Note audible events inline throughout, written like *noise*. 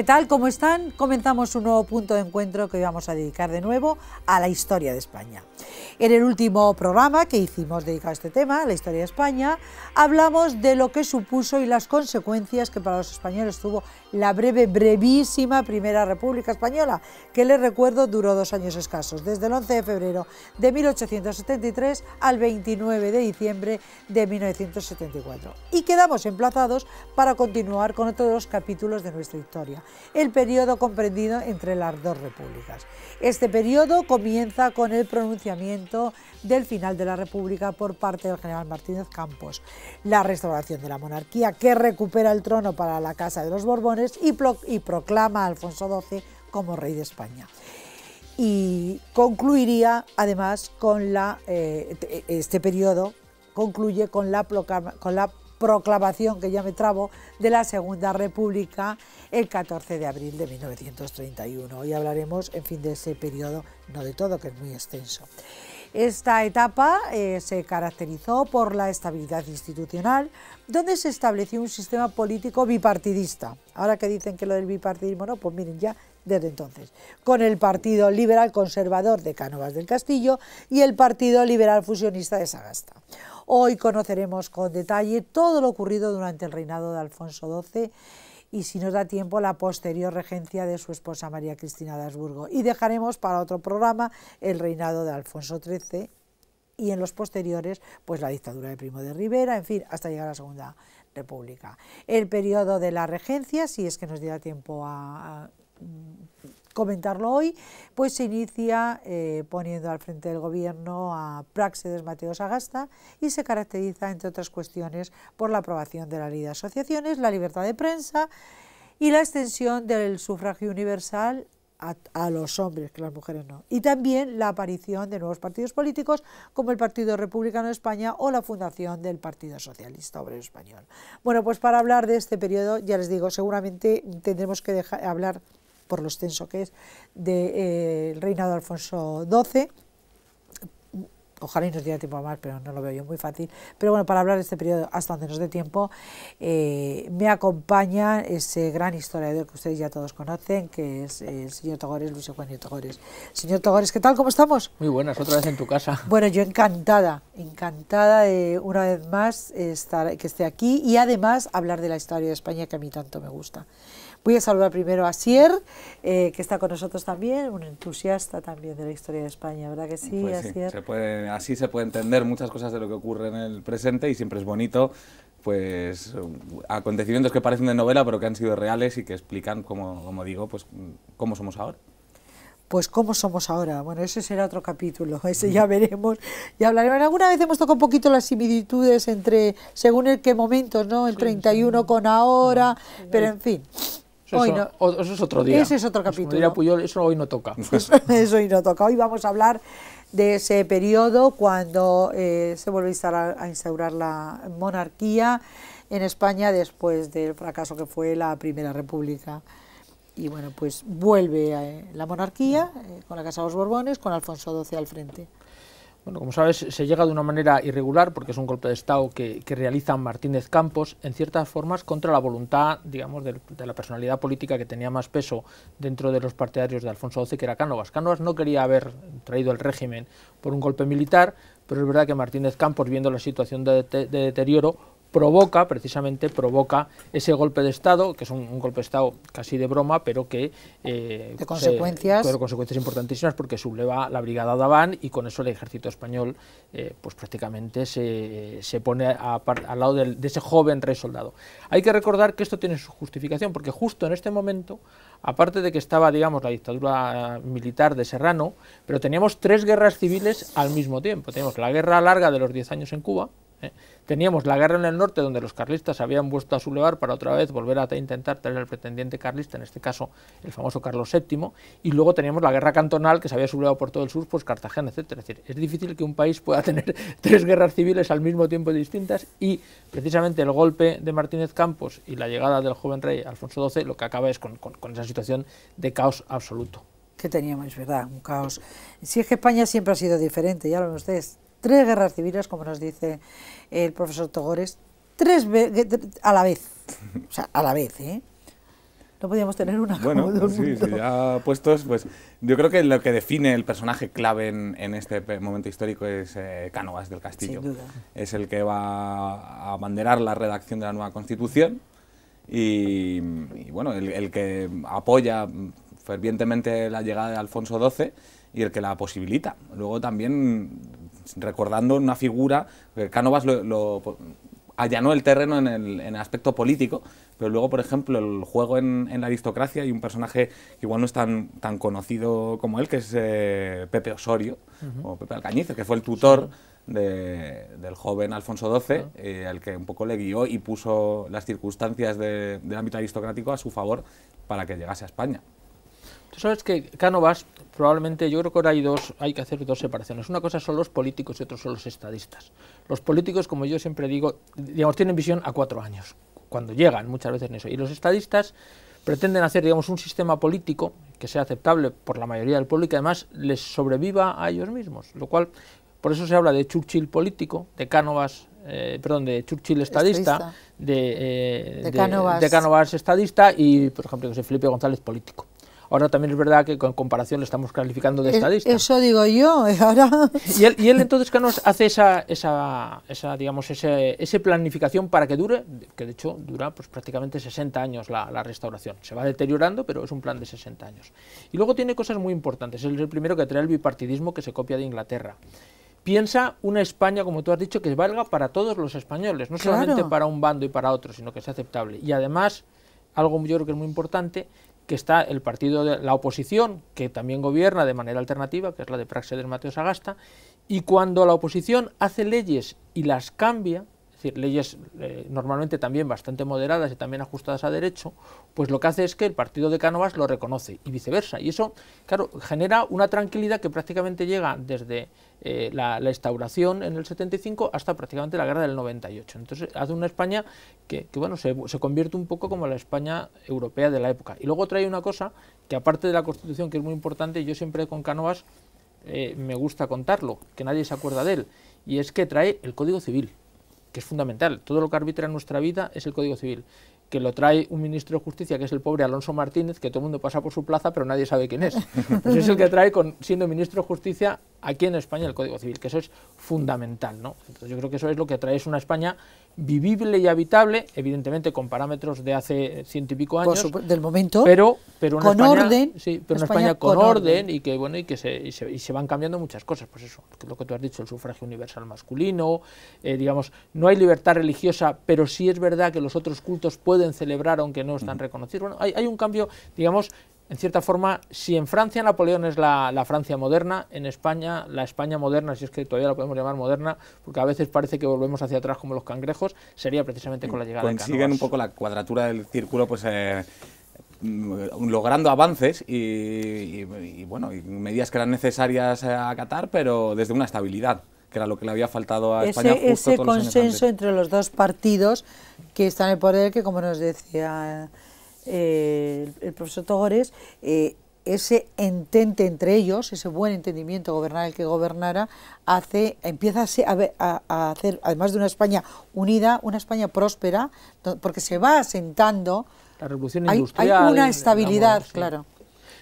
¿Qué tal? ¿Cómo están? Comenzamos un nuevo punto de encuentro que hoy vamos a dedicar de nuevo a la historia de España. En el último programa que hicimos dedicado a este tema, la historia de España, hablamos de lo que supuso y las consecuencias que para los españoles tuvo la breve, brevísima Primera República Española, que les recuerdo duró dos años escasos, desde el 11 de febrero de 1873 al 29 de diciembre de 1974. Y quedamos emplazados para continuar con otros dos capítulos de nuestra historia, el periodo comprendido entre las dos repúblicas. Este periodo comienza con el pronunciamiento del final de la República por parte del general Martínez Campos, la restauración de la monarquía que recupera el trono para la Casa de los Borbones y, proclama a Alfonso XII como rey de España y concluiría además con la, eh, este periodo concluye con la, con la proclamación, que ya me trabo, de la Segunda República el 14 de abril de 1931. Hoy hablaremos, en fin, de ese periodo, no de todo, que es muy extenso. Esta etapa eh, se caracterizó por la estabilidad institucional, donde se estableció un sistema político bipartidista. Ahora que dicen que lo del bipartidismo no, pues miren ya desde entonces, con el Partido Liberal Conservador de Cánovas del Castillo y el Partido Liberal Fusionista de Sagasta. Hoy conoceremos con detalle todo lo ocurrido durante el reinado de Alfonso XII y si nos da tiempo la posterior regencia de su esposa María Cristina de Habsburgo. Y dejaremos para otro programa el reinado de Alfonso XIII y en los posteriores pues la dictadura de Primo de Rivera, en fin, hasta llegar a la Segunda República. El periodo de la regencia, si es que nos diera tiempo a comentarlo hoy, pues se inicia eh, poniendo al frente del gobierno a Praxedes Mateo Sagasta y se caracteriza, entre otras cuestiones, por la aprobación de la ley de asociaciones, la libertad de prensa y la extensión del sufragio universal a, los hombres, que las mujeres no. Y también la aparición de nuevos partidos políticos como el Partido Republicano de España o la fundación del Partido Socialista Obrero Español. Bueno, pues para hablar de este periodo, ya les digo, seguramente tendremos que dejar, hablar por lo extenso que es, del de, eh, reinado de Alfonso XII. Ojalá y nos diera tiempo a más, pero no lo veo yo muy fácil. Pero bueno, para hablar de este periodo hasta donde nos dé tiempo, eh, me acompaña ese gran historiador que ustedes ya todos conocen, que es el señor Togores, Luis Eugenio Togores. Señor Togores, ¿qué tal? ¿Cómo estamos? Muy buenas, otra vez en tu casa. *laughs* Bueno, yo encantada, encantada de una vez más estar, que esté aquí y además hablar de la historia de España que a mí tanto me gusta. Voy a saludar primero a Sier, eh, que está con nosotros también, un entusiasta también de la historia de España, ¿verdad que sí, pues Se puede, así se puede entender muchas cosas de lo que ocurre en el presente y siempre es bonito pues acontecimientos que parecen de novela pero que han sido reales y que explican, como, como digo, pues cómo somos ahora pues cómo somos ahora. Bueno, ese será otro capítulo, *laughs* ese ya veremos, ya hablaremos. Alguna vez hemos tocado un poquito las similitudes entre, según el qué momentos, ¿no? El 31 con ahora, pero en fin. Eso, hoy no, eso es otro día. Ese es otro capítulo. Puyol, eso hoy no toca. *laughs* eso hoy no toca. Hoy vamos a hablar de ese periodo cuando eh, se vuelve a instaurar, la monarquía en España después del fracaso que fue la Primera República. Y bueno, pues vuelve eh, la monarquía eh, con la Casa de los Borbones, con Alfonso XII al frente. Bueno, como sabes, se llega de una manera irregular, porque es un golpe de Estado que, realiza Martínez Campos, en ciertas formas contra la voluntad, digamos, de, la personalidad política que tenía más peso dentro de los partidarios de Alfonso XII, que era Cánovas. Cánovas no quería haber traído el régimen por un golpe militar, pero es verdad que Martínez Campos, viendo la situación de deterioro, provoca, precisamente provoca ese golpe de Estado, que es un, golpe de Estado casi de broma, pero que... Eh, de consecuencias. pero consecuencias importantísimas porque subleva la brigada Daván y con eso el ejército español eh, pues prácticamente se, se pone al lado de ese joven rey soldado. Hay que recordar que esto tiene su justificación porque justo en este momento, aparte de que estaba, digamos, la dictadura militar de Serrano, pero teníamos tres guerras civiles al mismo tiempo. Teníamos la guerra larga de los 10 años en Cuba, ¿eh? Teníamos la guerra en el norte, donde los carlistas habían vuelto a sublevar para otra vez volver a intentar tener el pretendiente carlista, en este caso el famoso Carlos VII, y luego teníamos la guerra cantonal que se había sublevado por todo el sur, pues Cartagena, etc. Es decir, es difícil que un país pueda *laughs* tener tres guerras civiles al mismo tiempo distintas y precisamente el golpe de Martínez Campos y la llegada del joven rey Alfonso XII lo que acaba es con, esa situación de caos absoluto. Que teníamos, verdad, un caos. Si es que España siempre ha sido diferente, ya lo ven ustedes tres guerras civiles, como nos dice el profesor Togores, tres a la vez, o sea, a la vez, ¿eh? no podíamos tener una bueno, como sí, sí, ya puestos, pues yo creo que lo que define el personaje clave en, en este momento histórico es eh, Cánovas del Castillo. Sin duda. Es el que va a abanderar la redacción de la nueva Constitución y, y, bueno, el, el que apoya fervientemente la llegada de Alfonso XII y el que la posibilita. Luego también recordando una figura, que Cánovas lo, lo- allanó el terreno en el, en el aspecto político, pero luego, por ejemplo, el juego en, en la aristocracia hay un personaje que igual no es tan, tan conocido como él, que es eh, Pepe Osorio, o Pepe Alcañiz, que fue el tutor de- del joven Alfonso XII, eh, al que un poco le guió y puso las circunstancias de- del ámbito aristocrático a su favor para que llegase a España. Tú sabes que Cánovas, probablemente, yo creo que ahora hay dos, hay que hacer dos separaciones. Una cosa son los políticos y otra son los estadistas. Los políticos, como yo siempre digo, digamos, tienen visión a cuatro años, cuando llegan muchas veces en eso. Y los estadistas pretenden hacer, digamos, un sistema político que sea aceptable por la mayoría del pueblo y además les sobreviva a ellos mismos. Lo cual, por eso se habla de Churchill político, de Cánovas, eh, perdón, de Churchill estadista, Estadista. de, eh, De Cánovas. de Cánovas estadista y, por ejemplo, José Felipe González político. Ahora también es verdad que con comparación le estamos calificando de Es- estadista. Eso digo yo, ahora Y él, y él entonces Cánovas hace esa, esa, esa digamos, ese, ese planificación para que dure, que de hecho dura pues, prácticamente 60 años la, la restauración. Se va deteriorando, pero es un plan de 60 años. Y luego tiene cosas muy importantes. Él es el primero que trae el bipartidismo que se copia de Inglaterra. Piensa una España, como tú has dicho, que valga para todos los españoles, no Claro. solamente para un bando y para otro, sino que sea aceptable. Y además, algo yo creo que es muy importante, que está el partido de la oposición, que también gobierna de manera alternativa, que es la de Praxedes Mateo Sagasta, y cuando la oposición hace leyes y las cambia, es decir, leyes eh, normalmente también bastante moderadas y también ajustadas a derecho, pues lo que hace es que el partido de Cánovas lo reconoce y viceversa. Y eso, claro, genera una tranquilidad que prácticamente llega desde eh, la, la instauración en el 75 hasta prácticamente la guerra del 98. Entonces hace una España que, bueno, se, se convierte un poco como la España europea de la época. Y luego trae una cosa que aparte de la Constitución, que es muy importante, yo siempre con Cánovas eh, me gusta contarlo, que nadie se acuerda de él, y es que trae el Código Civil que es fundamental. Todo lo que arbitra en nuestra vida es el Código Civil, que lo trae un ministro de Justicia, que es el pobre Alonso Martínez, que todo el mundo pasa por su plaza, pero nadie sabe quién es. Pues es el que trae, con, siendo ministro de Justicia, aquí en España el Código Civil, que eso es fundamental. ¿no? Entonces yo creo que eso es lo que trae es una España vivible y habitable, evidentemente con parámetros de hace ciento y pico años, del momento, pero, pero una con España, orden, sí, pero una España España con, con orden, orden. y que bueno y que se, y se, y se van cambiando muchas cosas. Pues eso lo que tú has dicho el sufragio universal masculino eh, digamos no hay libertad religiosa pero sí es verdad que los otros cultos pueden celebrar aunque no están reconocidos. Bueno hay, hay un cambio digamos en cierta forma, si en Francia Napoleón es la, la, Francia moderna, en España la España moderna, si es que todavía la podemos llamar moderna, porque a veces parece que volvemos hacia atrás como los cangrejos, sería precisamente con la llegada Consiguen de un poco la cuadratura del círculo, pues eh, mm, logrando avances y, y- y, bueno, y medidas que eran necesarias eh, acatar, pero desde una estabilidad, que era lo que le había faltado a España ese, justo ese todos los años consenso antes. entre los dos partidos que están en el poder, que como nos decía eh, el, el profesor Togores, eh, ese entente entre ellos, ese buen entendimiento gobernar el que gobernara, hace, empieza a, a ver- a- a hacer, además de una España unida, una España próspera, porque se va asentando, La revolución hay, hay industrial. una estabilidad, digamos, sí. claro.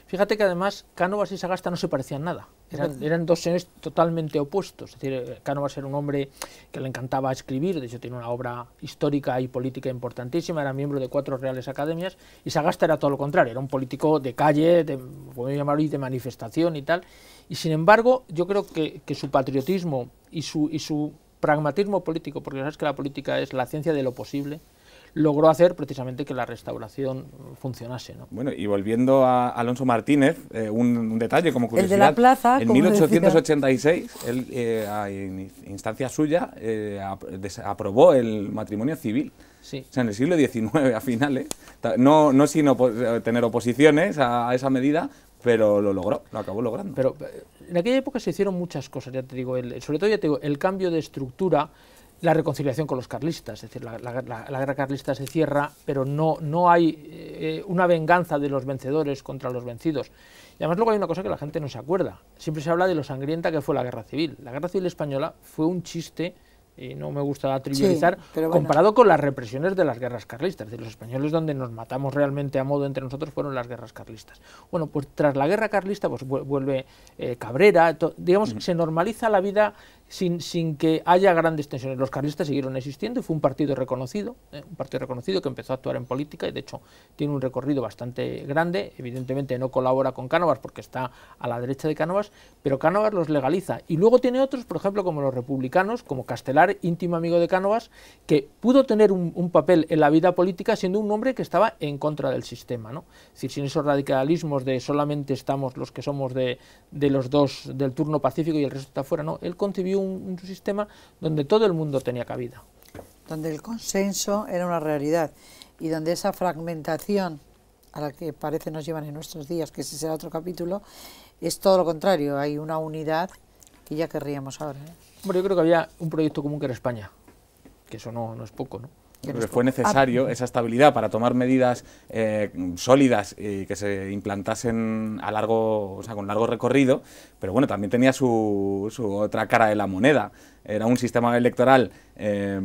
Fíjate que además Cánovas y Sagasta no se parecían nada. Eran, eran dos seres totalmente opuestos. Es decir, eh, Cánovas era un hombre que le encantaba escribir, de hecho tiene una obra histórica y política importantísima, era miembro de cuatro reales academias, y Sagasta era todo lo contrario, era un político de calle, de, podemos llamarlo, de manifestación y tal. Y sin embargo, yo creo que, que su patriotismo y su, y su pragmatismo político, porque sabes que la política es la ciencia de lo posible, logró hacer precisamente que la restauración funcionase. ¿no? Bueno, y volviendo a Alonso Martínez, eh, un, un detalle como El de curiosidad. la plaza, En como 1886, él, eh, a in- instancia suya, eh, aprobó el matrimonio civil. Sí. O sea, en el siglo XIX, a finales. No, no sin opo- tener oposiciones a, a esa medida, pero lo logró, lo acabó logrando. Pero en aquella época se hicieron muchas cosas, ya te digo, el- sobre todo ya te digo, el cambio de estructura, la reconciliación con los carlistas, es decir, la, la- la- la guerra carlista se cierra, pero no, no hay eh, una venganza de los vencedores contra los vencidos. Y además luego hay una cosa que la gente no se acuerda, siempre se habla de lo sangrienta que fue la guerra civil. La guerra civil española fue un chiste y no me gusta trivializar, pero bueno. comparado con las represiones de las guerras carlistas. De los españoles donde nos matamos realmente a modo entre nosotros fueron las guerras carlistas. Bueno, pues tras la guerra carlista pues vu- vuelve eh, Cabrera, digamos, se normaliza la vida sin, sin que haya grandes tensiones. Los carlistas siguieron existiendo y fue un partido reconocido, eh, un partido reconocido que empezó a actuar en política y de hecho tiene un recorrido bastante grande. Evidentemente no colabora con Cánovas porque está a la derecha de Cánovas, pero Cánovas los legaliza. Y luego tiene otros, por ejemplo, como los republicanos, como Castelar, íntimo amigo de Cánovas, que pudo tener un, un papel en la vida política siendo un hombre que estaba en contra del sistema. ¿no? Es decir, sin esos radicalismos de solamente estamos los que somos de, de los dos del turno pacífico y el resto está fuera, no, él concibió un, un sistema donde todo el mundo tenía cabida. donde el consenso era una realidad y donde esa fragmentación a la que parece nos llevan en nuestros días, que ese será otro capítulo, es todo lo contrario, hay una unidad que ya querríamos ahora. ¿eh? Hombre, yo creo que había un proyecto común que era España, que eso no, no es poco, ¿no? Fue necesario Ah, esa estabilidad para tomar medidas eh, sólidas y que se implantasen a largo, o sea, con largo recorrido, pero bueno, también tenía su, su otra cara de la moneda. Era un sistema electoral eh,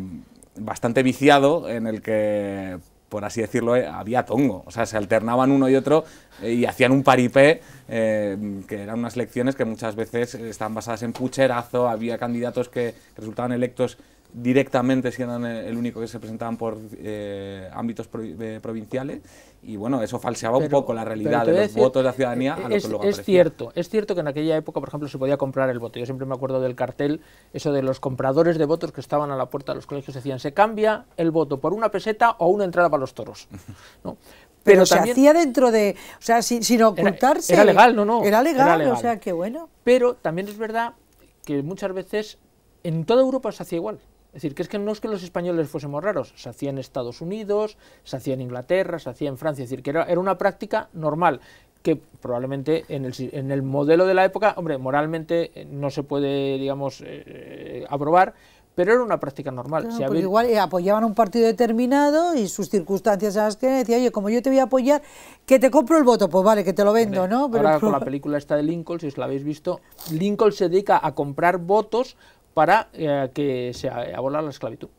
bastante viciado en el que, por así decirlo, eh, había tongo. O sea, se alternaban uno y otro eh, y hacían un paripé, eh, que eran unas elecciones que muchas veces estaban basadas en pucherazo, había candidatos que resultaban electos directamente si eran eh, el único que se presentaban por eh, ámbitos pro- eh, provinciales y bueno, eso falseaba un poco la realidad de los decir, votos de la ciudadanía a lo es, que luego es aparecía. cierto, es cierto que en aquella época, por ejemplo, se podía comprar el voto. Yo siempre me acuerdo del cartel, eso de los compradores de votos que estaban a la puerta de los colegios, decían, se cambia el voto por una peseta o una entrada para los toros. ¿no? *laughs* Pero, se también- hacía dentro de, o sea, sin, sin ocultarse. era legal, no, no, Era legal, era legal. o sea, que bueno. Pero también es verdad que muchas veces en toda Europa se hacía igual. Es decir, que es que no es que los españoles fuésemos raros, se hacía en Estados Unidos, se hacía en Inglaterra, se hacía en Francia, es decir, que era, era una práctica normal que probablemente en el, si- en el modelo de la época, hombre, moralmente eh, no se puede, digamos, eh, aprobar, pero era una práctica normal. Claro, Si habéis- igual eh, apoyaban a un partido determinado y sus circunstancias a las que decía, oye, como yo te voy a apoyar, que te compro el voto, pues vale, que te lo vendo, ¿no? Ahora con *laughs* la película esta de Lincoln, si os la habéis visto, Lincoln se dedica a comprar votos para eh, que se a- abolar la esclavitud.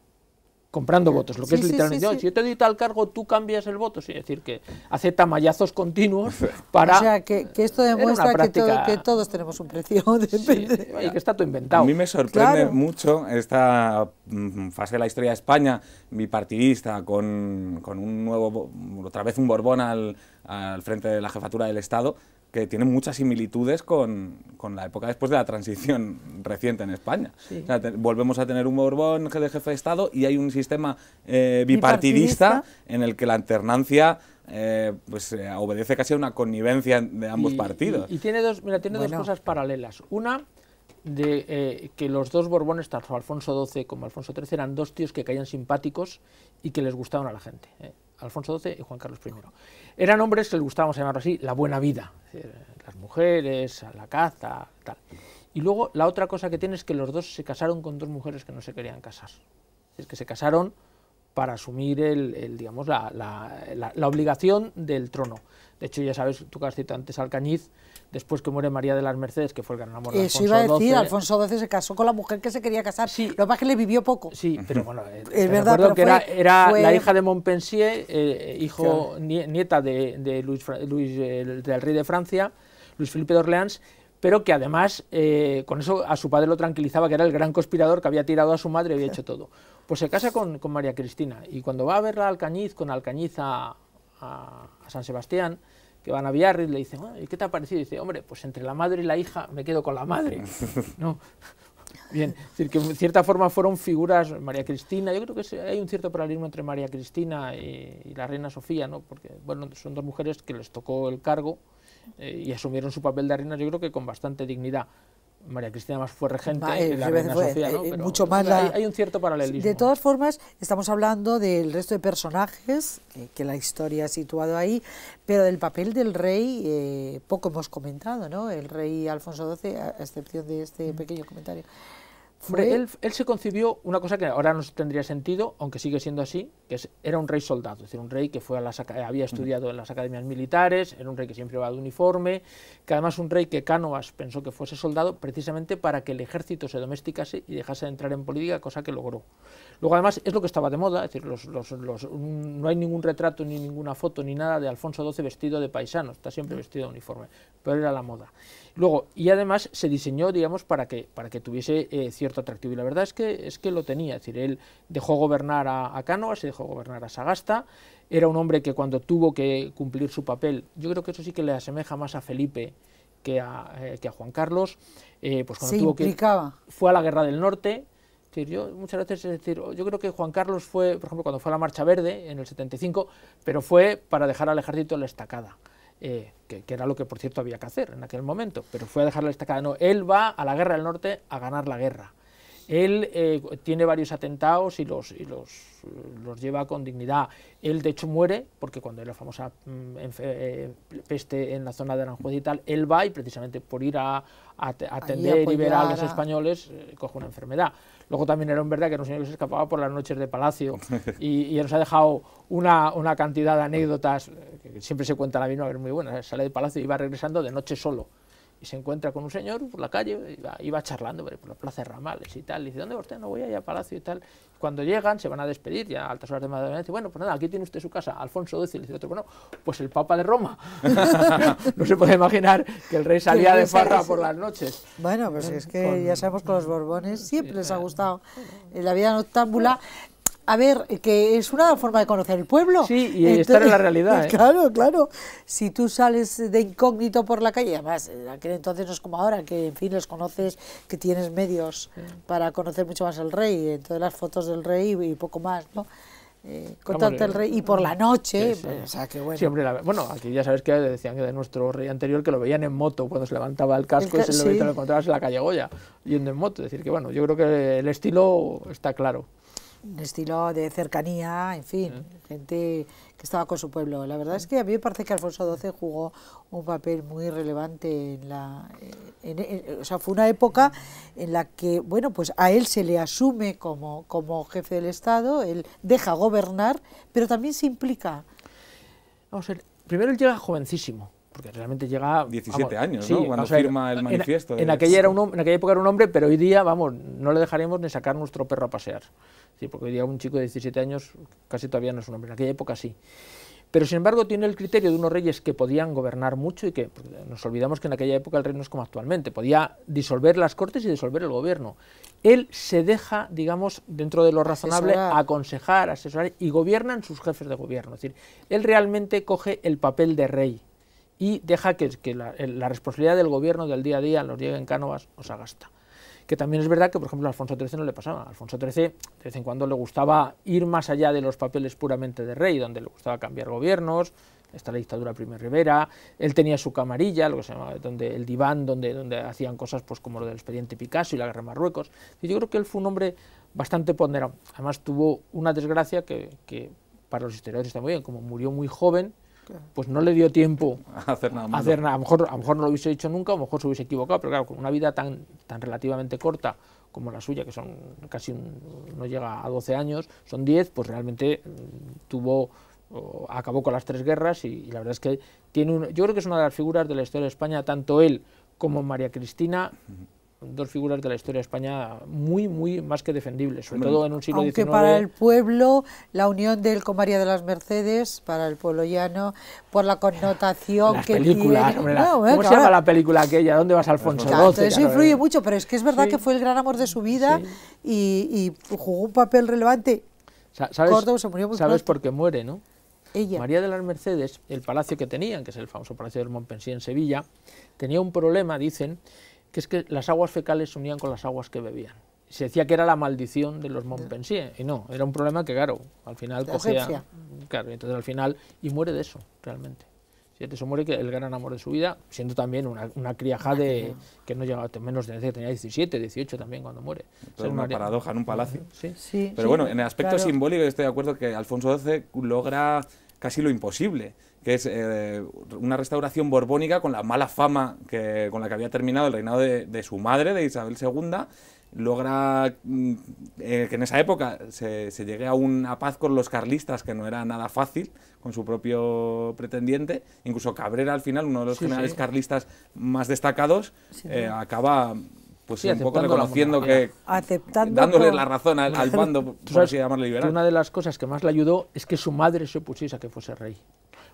Comprando votos, lo que Sí, es literalmente, sí, "Oye, sí. si yo te doy tal cargo, tú cambias el voto. Es decir, que hace tamayazos continuos *laughs* para... o sea, que, que esto demuestra que, todo- práctica- que todos tenemos un precio. *laughs* Sí, depende. oye, que está todo inventado. A mí me sorprende Claro. mucho esta mm, fase de la historia de España bipartidista con, con un nuevo, otra vez un Borbón al, al frente de la jefatura del Estado que tiene muchas similitudes con, con la época después de la transición *laughs* reciente en España. Sí. O sea, te- volvemos a tener un Borbón de jefe de Estado y hay un sistema eh, bipartidista, Bipartidista. en el que la alternancia eh, pues, eh, obedece casi a una connivencia de ambos Y- partidos. Y, y tiene dos, mira, tiene Bueno. dos cosas paralelas. Una, de eh, que los dos Borbones, tanto Alfonso XII como Alfonso XIII, eran dos tíos que caían simpáticos y que les gustaban a la gente. eh. Alfonso XII y Juan Carlos I. Eran hombres que les a llamarlo así, la buena vida. las mujeres, la caza, tal. Y luego la otra cosa que tiene es que los dos se casaron con dos mujeres que no se querían casar. Es que se casaron para asumir el, digamos, la- la obligación del trono. De hecho, ya sabes, tú que has citado antes Alcañiz, después que muere María de las Mercedes, que fue el gran amor de Eso Alfonso iba a decir, XII, Alfonso XII se casó con la mujer que se quería casar. Sí. Lo que pasa es que le vivió poco. Sí, pero bueno, eh, Es te verdad, pero que era, fue- era fue- la hija de Montpensier, eh, hijo, Claro. nieta de, de Luis, Luis, eh, del rey de Francia, Luis Felipe de Orleans, pero que además eh, con eso a su padre lo tranquilizaba, que era el gran conspirador que había tirado a su madre y había hecho todo. Pues se casa con, con María Cristina y cuando va a verla a Alcañiz, con Alcañiz a, a- a San Sebastián, que van a Biarritz, le dice, "Ah, ¿y qué te ha parecido? Y dice, hombre, pues entre la madre y la hija me quedo con la madre. *laughs* ¿no? Bien, es decir, que en cierta forma fueron figuras, María Cristina, yo creo que hay un cierto paralelismo entre María Cristina y, y la reina Sofía, ¿no? porque bueno, son dos mujeres que les tocó el cargo eh, y asumieron su papel de reina, yo creo que con bastante dignidad. María Cristina más fue regente Ma- eh, y la reina fue, Sofía, ¿no? eh, Pero mucho más hay, un cierto paralelismo. De todas formas, estamos hablando del resto de personajes que, que la historia ha situado ahí, pero del papel del rey eh, poco hemos comentado, ¿no? El rey Alfonso XII, a excepción de este Mm. pequeño comentario. Hombre, él, él, se concibió una cosa que ahora no tendría sentido, aunque sigue siendo así, que es, era un rey soldado, es decir, un rey que fue a las, había estudiado en las academias militares, era un rey que siempre iba de uniforme, que además un rey que Cánovas pensó que fuese soldado precisamente para que el ejército se domesticase y dejase de entrar en política, cosa que logró. Luego además es lo que estaba de moda, es decir, los, los, los, no hay ningún retrato ni ninguna foto ni nada de Alfonso XII vestido de paisano, está siempre vestido de uniforme, pero era la moda. Luego, y además se diseñó, digamos, para que, para que tuviese eh, cierto atractivo. Y la verdad es que, es que lo tenía. Es decir, él dejó gobernar a, a Cánovas, se dejó gobernar a Sagasta. Era un hombre que cuando tuvo que cumplir su papel, yo creo que eso sí que le asemeja más a Felipe que a, eh, que a Juan Carlos. Eh, pues cuando se tuvo implicaba. que fue a la guerra del norte. Yo muchas veces, es decir, yo creo que Juan Carlos fue, por ejemplo, cuando fue a la Marcha Verde en el 75, pero fue para dejar al ejército la estacada. Eh, que, que, era lo que por cierto había que hacer en aquel momento, pero fue a dejarle estacada. No, él va a la guerra del norte a ganar la guerra. Él eh, tiene varios atentados y, los, y los, los, lleva con dignidad. Él, de hecho, muere, porque cuando hay la famosa mm, eh, peste en la zona de Aranjuez y tal, él va y precisamente por ir a, a, a atender y ver a los españoles, eh, coge una enfermedad. Luego también era un verdad que era un señor que se escapaba por las noches de palacio *laughs* y, y nos ha dejado una, una, cantidad de anécdotas, que siempre se cuenta la misma, que es muy buena. Sale de palacio y va regresando de noche solo y se encuentra con un señor por la calle, iba, iba charlando por la plaza de Ramales y tal, y dice, ¿dónde va usted? No voy allá a Palacio y tal. Cuando llegan, se van a despedir ya a altas horas de madrugada, dice, bueno, pues nada, aquí tiene usted su casa, Alfonso XII, y dice otro, bueno, pues el Papa de Roma. *laughs* no se puede imaginar que el rey salía de farra por las noches. Bueno, pues es que con... ya sabemos que los Borbones siempre sí, les ha gustado la vida noctámbula. A ver, que es una forma de conocer el pueblo. Sí, y Entonces, estar en la realidad. *laughs* ¿eh? Claro, claro. Si tú sales de incógnito por la calle, además, en aquel entonces no es como ahora, que en fin los conoces, que tienes medios sí. para conocer mucho más al rey, entonces las fotos del rey y poco más, ¿no? Eh, el rey y por la noche, sí, sí. Pues, o sea que bueno. Sí, hombre, la, bueno, aquí ya sabes que decían que de nuestro rey anterior que lo veían en moto cuando se levantaba el casco el ca y se lo, lo encontrabas en la calle Goya, yendo en moto. Es decir, que bueno, yo creo que el estilo está claro un estilo de cercanía, en fin, gente que estaba con su pueblo. La verdad es que a mí me parece que Alfonso XII jugó un papel muy relevante en la... En, en, o sea, fue una época en la que, bueno, pues a él se le asume como, como jefe del Estado, él deja gobernar, pero también se implica. Vamos a ver, primero él llega jovencísimo, porque realmente llega 17 vamos, años, ¿no? Sí, Cuando firma el manifiesto. En, en, aquella era un, en aquella época era un hombre, pero hoy día, vamos, no le dejaremos ni sacar nuestro perro a pasear. Sí, porque hoy día un chico de 17 años casi todavía no es un hombre, en aquella época sí. Pero sin embargo tiene el criterio de unos reyes que podían gobernar mucho y que nos olvidamos que en aquella época el rey no es como actualmente, podía disolver las cortes y disolver el gobierno. Él se deja, digamos, dentro de lo razonable, asesorar. aconsejar, asesorar y gobiernan sus jefes de gobierno. Es decir, él realmente coge el papel de rey y deja que, que la, responsabilidad del gobierno del día a día nos llegue en Cánovas o Sagasta que también es verdad que, por ejemplo, a Alfonso XIII no le pasaba. Alfonso XIII de vez en cuando le gustaba ir más allá de los papeles puramente de rey, donde le gustaba cambiar gobiernos, está la dictadura Primo Rivera, él tenía su camarilla, lo se llamaba donde, el diván, donde, donde hacían cosas pues, como lo del expediente Picasso y la guerra de Marruecos. Y yo creo que él fue un hombre bastante ponderado. Además tuvo una desgracia que para los historiadores está muy bien, como murió muy joven, pues no le dio tiempo a hacer nada. A, hacer nada. A, lo mejor, a lo mejor no lo hubiese hecho nunca, a lo mejor se hubiese equivocado, pero claro, con una vida tan, tan relativamente corta como la suya, que son casi un, no llega a 12 años, son 10, pues realmente tuvo o, acabó con las tres guerras y, y, la verdad es que tiene un, yo creo que es una de las figuras de la historia de España, tanto él como María Cristina, dos figuras de la historia de España muy, muy más que defendibles, sobre todo en un siglo Aunque XIX. para el pueblo, la unión de él con María de las Mercedes, para el pueblo llano, por la connotación las que películas, tiene. Hombre, no, ¿Cómo se llama la película aquella? ¿Dónde vas, Alfonso claro, XII? Eso influye claro. mucho, pero es que es verdad sí. que fue el gran amor de su vida sí. y, y, jugó un papel relevante. ¿Sabes, Córdoba se murió muy ¿sabes por qué muere, no? Ella. María de las Mercedes, el palacio que tenían, que es el famoso palacio del Montpensier en Sevilla, tenía un problema, dicen, que es que las aguas fecales se unían con las aguas que bebían. Se decía que era la maldición de los Montpensier, y no, era un problema que, claro, al final La cogía... Claro, entonces al final, y muere de eso, realmente. ¿Cierto? Eso muere que el gran amor de su vida, siendo también una, una criaja de, que no llegaba a menos de tenía 17, 18 también cuando muere. Pero una paradoja en un palacio. Sí. Sí, Pero sí, bueno, en el aspecto claro. simbólico estoy de acuerdo que Alfonso XII logra casi lo imposible que es eh, una restauración borbónica con la mala fama que, con la que había terminado el reinado de, de su madre, de Isabel II, logra mm, eh, que en esa época se, se llegue a una paz con los carlistas que no era nada fácil con su propio pretendiente. Incluso Cabrera, al final, uno de los Sí, generales sí. carlistas más destacados, eh, acaba pues Sí, un poco reconociendo que Aceptando dándole la razón al, al bando, Tú por sabes así liberal. una de las cosas que más le ayudó es que su madre se opusiese a que fuese rey.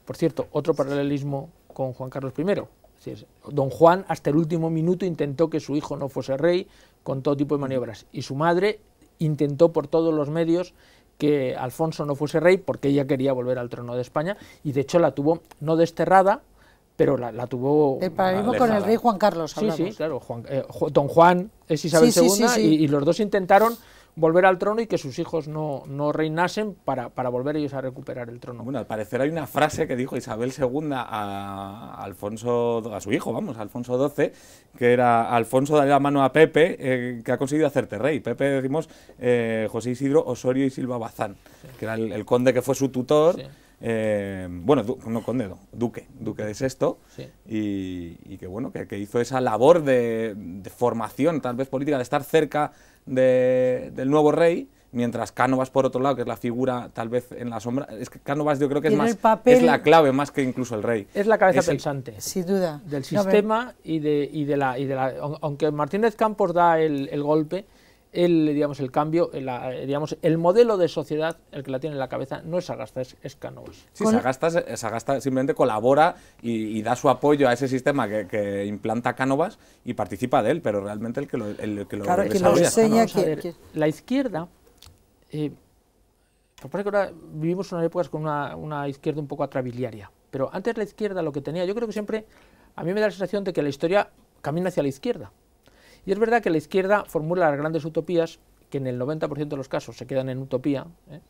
Por cierto, otro paralelismo con Juan Carlos I. Es decir, don Juan hasta el último minuto intentó que su hijo no fuese rey con todo tipo de maniobras. Y su madre intentó por todos los medios que Alfonso no fuese rey porque ella quería volver al trono de España y de hecho la tuvo no desterrada, pero la, la tuvo... El paralelismo con el rey Juan Carlos, Sí, hablamos. sí, claro. Juan- eh, don Juan es Isabel Sí, sí, II sí, sí. Y, y los dos intentaron volver al trono y que sus hijos no, no reinasen para, para volver ellos a recuperar el trono. Bueno, al parecer hay una frase que dijo Isabel II a Alfonso, a su hijo, vamos, a Alfonso XII, que era Alfonso dale la mano a Pepe, eh, que ha conseguido hacerte rey. Pepe decimos eh, José Isidro Osorio y Silva Bazán, que era el, el conde que fue su tutor. Eh, bueno, du- no conde, no, duque, duque de Sexto, Sí. y, y que bueno, que, que hizo esa labor de, de formación, tal vez política, de estar cerca de- del nuevo rey, mientras Cánovas, por otro lado, que es la figura tal vez en la sombra, es que Cánovas yo creo que es más, papel- es la clave más que incluso el rey. Es la cabeza Es el- pensante Sin duda. del No, pero- sistema y, de, y, de la, y de la... aun- Aunque Martínez Campos da el, el golpe, él, digamos, el cambio, la- digamos, el modelo de sociedad, el que la tiene en la cabeza, no es Sagasta, es, es Cánovas. Sí, Sagasta, se- Sagasta simplemente colabora y, y da su apoyo a ese sistema que, que implanta Cánovas y participa de él, pero realmente el que lo, el que lo Claro, que lo enseña ver, que- La izquierda, eh, es que ahora vivimos unas épocas con una, una izquierda un poco atrabiliaria, pero antes la izquierda lo que tenía, yo creo que siempre, a mí me da la sensación de que la historia camina hacia la izquierda. Y es verdad que la izquierda formula las grandes utopías, que en el 90% de los casos se quedan en utopía, ¿eh?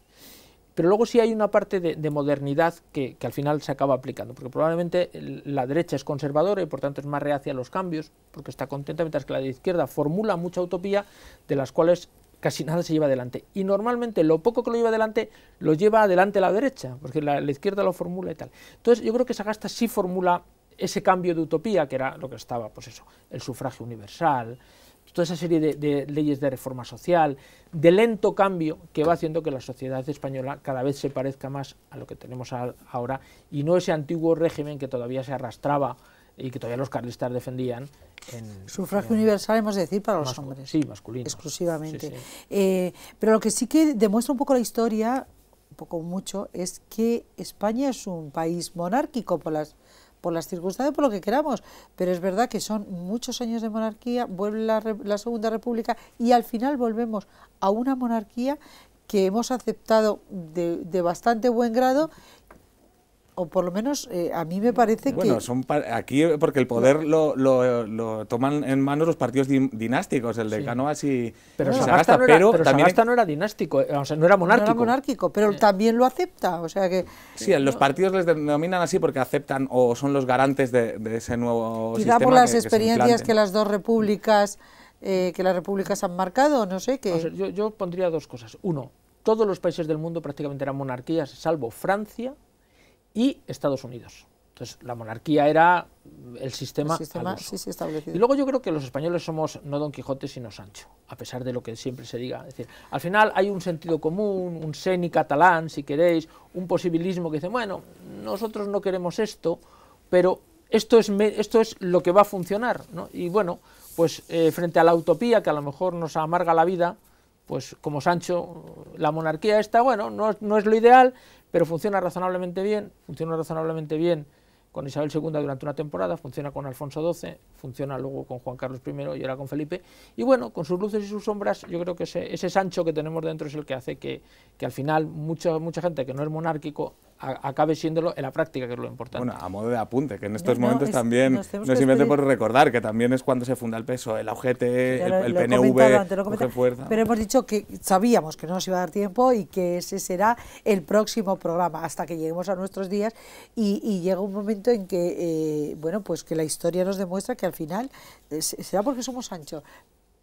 pero luego sí hay una parte de, de modernidad que, al final se acaba aplicando, porque probablemente la derecha es conservadora y por tanto es más reacia a los cambios, porque está contenta, mientras que la de izquierda formula mucha utopía de las cuales casi nada se lleva adelante. Y normalmente lo poco que lo lleva adelante lo lleva adelante la derecha, porque la, la izquierda lo formula y tal. Entonces yo creo que Sagasta sí formula ese cambio de utopía, que era lo que estaba, pues eso, el sufragio universal, toda esa serie de, de leyes de reforma social, de lento cambio que va haciendo que la sociedad española cada vez se parezca más a lo que tenemos a- ahora y no ese antiguo régimen que todavía se arrastraba y que todavía los carlistas defendían en Sufragio universal, hemos de decir, para los hombres. Sí, masculino. exclusivamente. Sí, sí. Eh, pero lo que sí que demuestra un poco la historia, un poco mucho, es que España es un país monárquico por las por las circunstancias, por lo que queramos, pero es verdad que son muchos años de monarquía, vuelve la, la Segunda República y al final volvemos a una monarquía que hemos aceptado de bastante buen grado, o por lo menos eh, a mí me parece Bueno, que... son pa- aquí porque el poder lo, lo- lo toman en manos los partidos din- dinásticos, el de Sí. Cánovas y Pero y Sagasta, no era, pero pero también Sagasta no era dinástico, eh, o sea, no era no monárquico. era monárquico, pero también lo acepta, o sea que sí, los partidos les denominan así porque aceptan o son los garantes de, de ese nuevo Quizá sistema por las que- experiencias que las dos repúblicas eh, que las repúblicas han marcado, no sé, ver, yo, yo pondría dos cosas. Uno, todos los países del mundo prácticamente eran monarquías, salvo Francia y Estados Unidos. Entonces, la monarquía era el sistema, el sistema sí, sí establecido. Y luego yo creo que los españoles somos no Don Quijote, sino Sancho, a pesar de lo que siempre se diga. Es decir, al final hay un sentido común, un seni catalán, si queréis, un posibilismo que dice, bueno, nosotros no queremos esto, pero esto es, me- esto es lo que va a funcionar. ¿no? Y bueno, pues eh, frente a la utopía que a lo mejor nos amarga la vida, pues como Sancho, la monarquía está, bueno, no, no es lo ideal, pero funciona razonablemente bien, funciona razonablemente bien con Isabel II durante una temporada, funciona con Alfonso XII, funciona luego con Juan Carlos I y ahora con Felipe. Y bueno, con sus luces y sus sombras, yo creo que ese, ese Sancho que tenemos dentro es el que hace que, que al final mucha, mucha gente que no es monárquico a- acabe siéndolo en la práctica, que es lo importante. Bueno, a modo de apunte, que en estos No, no, momentos es- también, no nos que simplemente por recordar, que también es cuando se funda el PSOE, E, el UGT, el, el PNV, fuerza. Pero hemos dicho que sabíamos que no nos iba a dar tiempo y que ese será el próximo programa hasta que lleguemos a nuestros días y, y llega un momento en que, eh, bueno, pues que la historia nos demuestra que al final, eh, se- será porque somos anchos,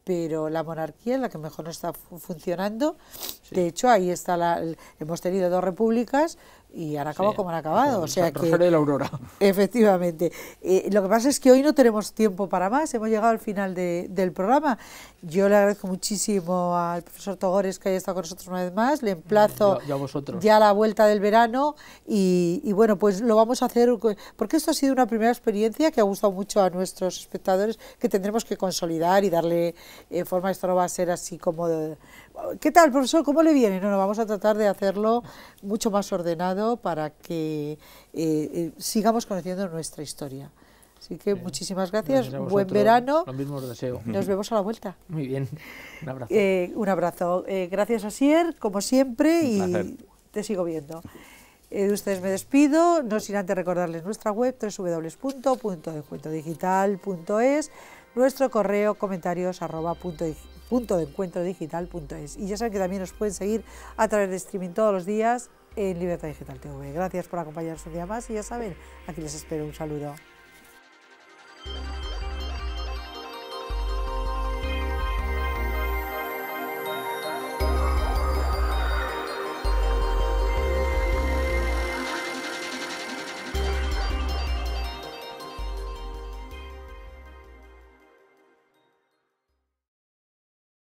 pero la monarquía es la que mejor nos está fu- funcionando. De hecho, ahí está la, el- hemos tenido dos repúblicas y han acabado Sí. como han acabado. O sea que, de la Aurora. Efectivamente. Eh, lo que pasa es que hoy no tenemos tiempo para más, hemos llegado al final de- del programa. Yo le agradezco muchísimo al profesor Togores que haya estado con nosotros una vez más, le emplazo Yo- yo a vosotros. ya a la vuelta del verano y, y bueno, pues lo vamos a hacer porque esto ha sido una primera experiencia que ha gustado mucho a nuestros espectadores que tendremos que consolidar y darle eh, forma. Esto no va a ser así como... de- ¿Qué tal, profesor? ¿Cómo le viene? No, no, vamos a tratar de hacerlo mucho más ordenado para que eh, eh, sigamos conociendo nuestra historia. Así que muchísimas gracias, buen verano, Lo mismo os deseo. nos vemos a la vuelta. Muy bien. Un abrazo. Eh, un abrazo. Gracias a Sier, como siempre, Un y placer. te sigo viendo. De ustedes me despido, no sin antes recordarles nuestra web www.puntodencuentrodigital.es, nuestro correo comentarios arroba punto, dig- punto de encuentro digital.es. Y ya saben que también nos pueden seguir a través de streaming todos los días en Libertad Digital TV. Gracias por acompañarnos un día más y ya saben, aquí les espero un saludo.